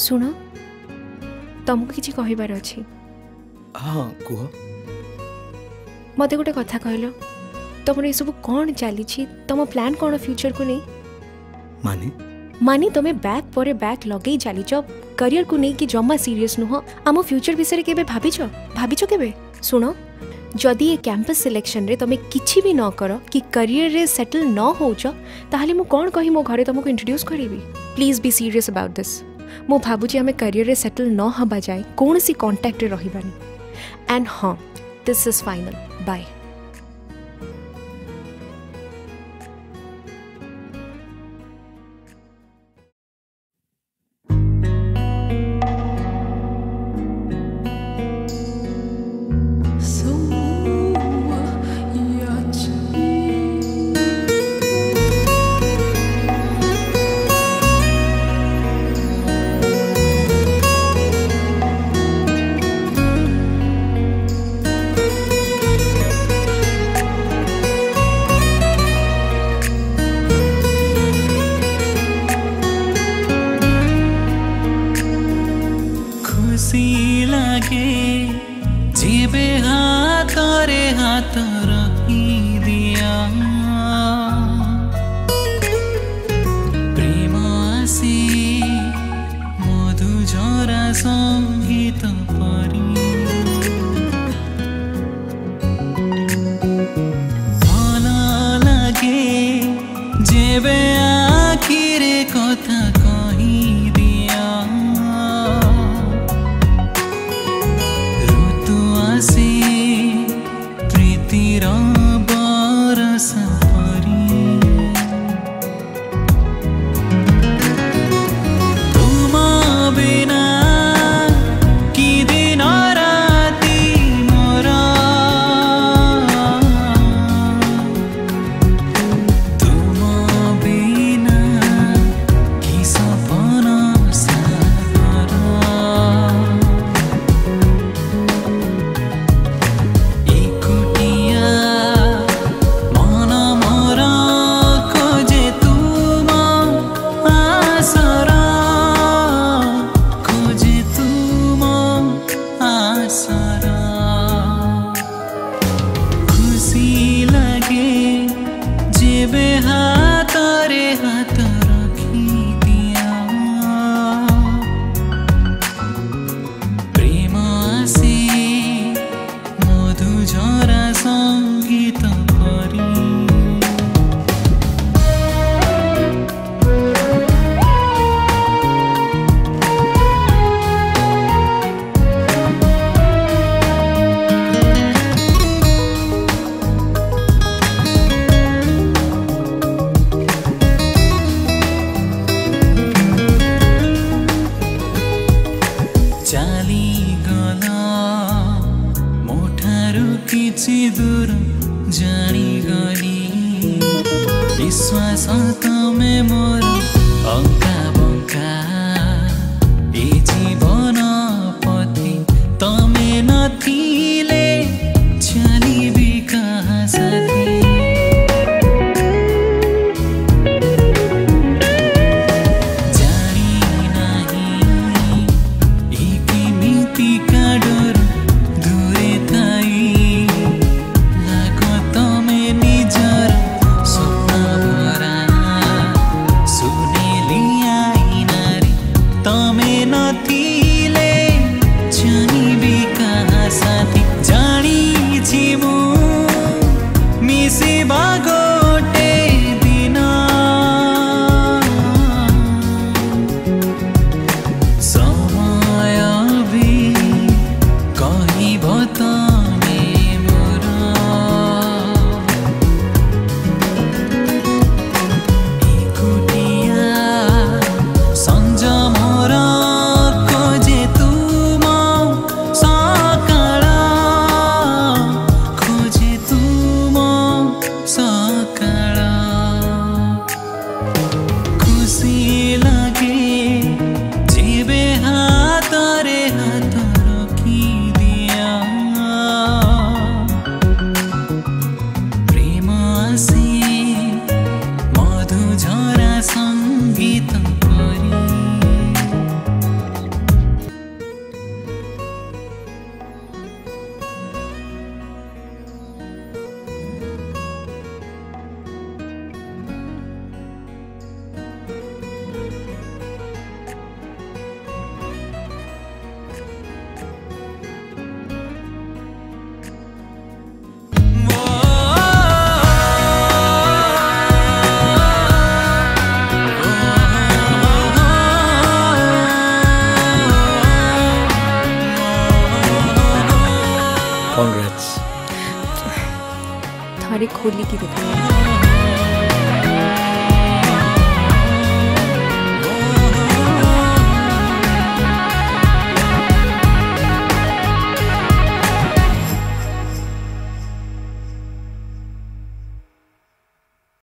सुनो तुमको किसी कहार मत गोटे कथा कहल तुम सब कौन चली तुम प्लान कौन फ्यूचर को नहीं माने तुम्हें बैक पर बैक लगे चलीच करियर को लेकिन जमा सीरीयस नुह आम फ्यूचर विषय भाव के शुण जदि ये कैंपस सिलेक्शन रे तुम्हें किसी भी न कर कि करियर रे सेटल न हो कौन कही मो घर तुमको इंट्रोड्यूस करी please be serious about this ମୁଁ ଭାବୁଛି ଆମେ କ୍ୟାରିୟରରେ ସେଟଲ୍ ନ ହେବା ଯାଏଁ କୌଣସି କଣ୍ଟାକ୍ଟରେ ରହିବାନି ଆଣ୍ଡ ହଁ ଦିସ୍ ଇଜ୍ ଫାଇନାଲ୍ ବାଏ कसम सी लागे जीवे हाथ रे हाथ रखी दिया প্রেম আসি মধু ঝরা সংহিত পারি ভাল লাগে যেবে আখিরে কথা நீரான் ज विश्वास त म अङ्का बङ्का हमारी खोली की दुकान है